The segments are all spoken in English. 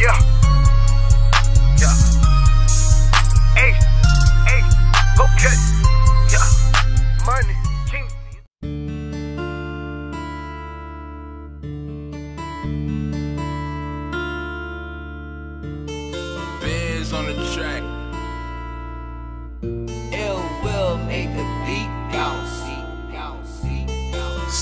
Yeah.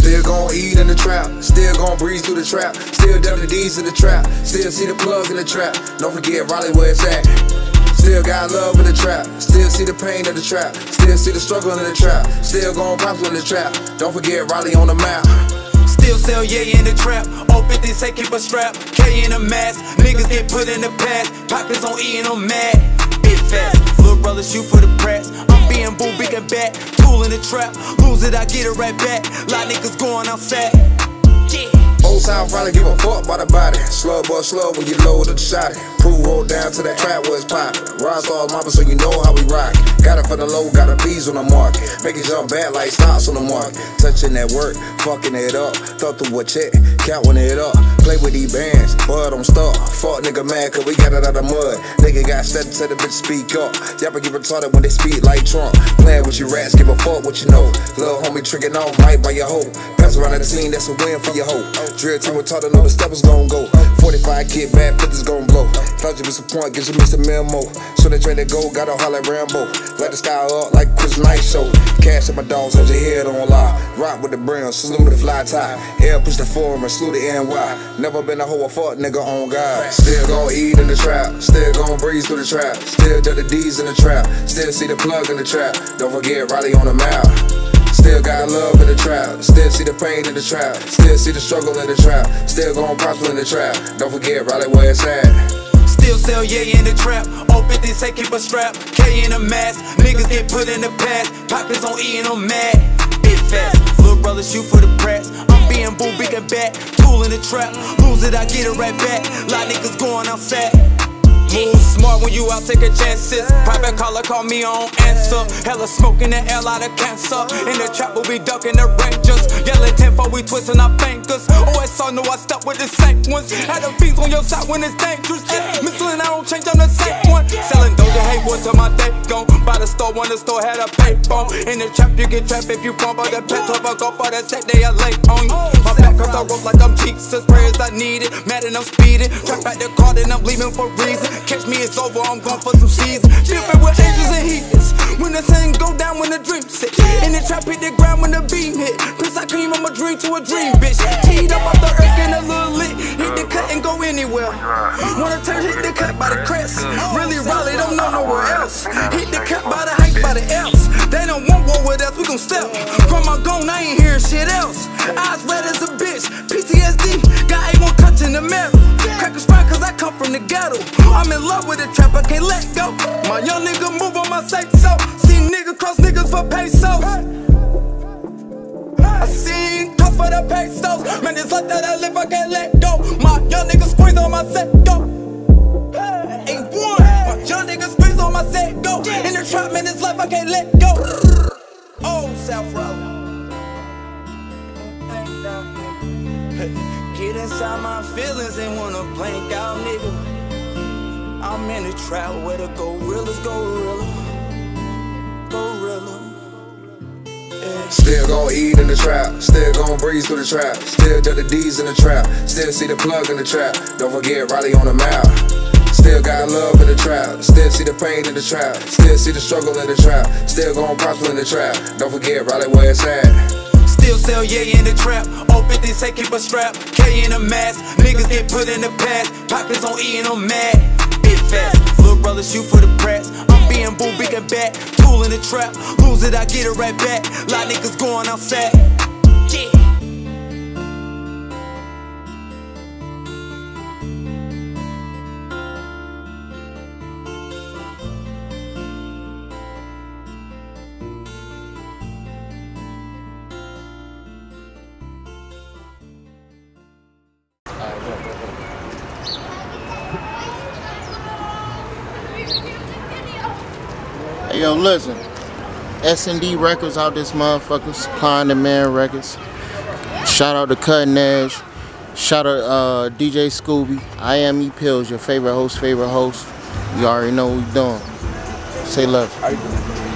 Still gon' eat in the trap, still gon' breeze through the trap, still dump the D's in the trap, still see the plug in the trap. Don't forget Raleigh where it's at. Still got love in the trap, still see the pain in the trap, still see the struggle in the trap, still gon' prosper in the trap. Don't forget Raleigh on the map. Still sell yeah in the trap. All 50 say keep a strap. K in a mask. Niggas get put in the past. Pockets on E and I'm mad. And back. Tool in the trap. Lose it, I get it right back. Lot niggas going outside. South probably give a fuck by the body. Slow but slow when you load up the shot. Prove hold down to that trap where it's poppin'. Ride stars mobbing so you know how we rock. Got it for the low, got a bees on the market. Make it jump back like stocks on the market. Touching that work, fucking it up. Thought through a check, counting it up. Play with these bands, but I'm stuck. Fuck nigga mad cause we got it out of mud. Nigga got set to the bitch speak up. Y'all get retarded when they speak like Trump. Playing with your rats, give a fuck what you know. Little homie tricking off right by your hoe. Pass around the scene, that's a win for your hoe. Drill team retarded, know the steppers gon' go. 45 kid bad, 50's gon' blow. Thought you was a point, get you Mr. Memo. So they try to go, gotta holler at Rambo. Light the sky up like Chris Night Show. Cash at my dogs, hold your head on lie. Rock with the brim, salute the fly tie. Air push the forum, and salute the NY. Never been a hoe fuck nigga on God. Still gon' eat in the trap, still gon' breeze through the trap. Still do the D's in the trap, still see the plug in the trap. Don't forget Raleigh on the map. Still got love in the trap. Still see the pain in the trap. Still see the struggle in the trap. Still gon' prosper in the trap. Don't forget Raleigh where it's at. Still sell yeah in the trap. All 50 say keep a strap. K in a mask. Niggas get put in the past. Pockets on E and I'm mad. Bit fast. Little brother shoot for the press. I'm being boo big and back. Tool in the trap. Lose it, I get it right back. Lot niggas going outside. Move smart when you out taking chances. Private caller call me on answer. Hella smoke in the air, lot of cancer. In the trap, we be ducking the rangers. Yelling 10 for we twisting our fingers. OSR know I step with the same ones. Had the fiends on your side when it's dangerous. Just missing, I don't change, I'm the same one. Selling doja, hate my day gone. By the store, when the store had a payphone. In the trap, you get trapped if you fall by the pet. If I go for that set, they are late on you. Oh, my back off the rope like I'm Jesus. Prayers I need it. Mad and I'm speeding. Trap at the car, then I'm leaving for reason. Catch me, it's over, I'm gone for some season. Different with angels and heathens. When the sun go down, when the dream sit. In the trap, hit the ground when the beam hit. Prince, I came from a dream to a dream, bitch. Teed up off the earth and a little lit. Hit the cut and go anywhere. Wanna turn, hit the cut by the crest. Really, the ghetto. I'm in love with the trap, I can't let go. My young nigga move on my safe so. See niggas cross niggas for pesos. I seen cuff for the pesos. Man, it's like that I live, I can't let go. My young nigga squeeze on my set go. Ain't one. My young nigga squeeze on my set go. In the trap, man, it's life, I can't let go. Oh, South Raleigh. Get inside my feelings and wanna blank out, nigga. I'm in the trap where the gorillas go gorilla. Gorilla. Still gon' eat in the trap, still gon' breeze through the trap, still do the D's in the trap, still see the plug in the trap. Don't forget Raleigh on the map. Still got love in the trap, still see the pain in the trap, still see the struggle in the trap, still gon' prosper in the trap. Don't forget Raleigh where it's at. Still sell yeah in the trap. All 50 say keep a strap. K in a mask. Niggas get put in the past. Pockets on E and I'm mad. Bit fast. Little brother shoot for the press. I'm being boo big and back. Tool in the trap. Lose it, I get it right back. Lot niggas going outside. Yo, listen. S&D Records out this motherfucker, supplying the man records. Shout out to Cutting Edge. Shout out uh, DJ Scooby. I am E Pills, your favorite host, favorite host. You already know what we doing. Say love.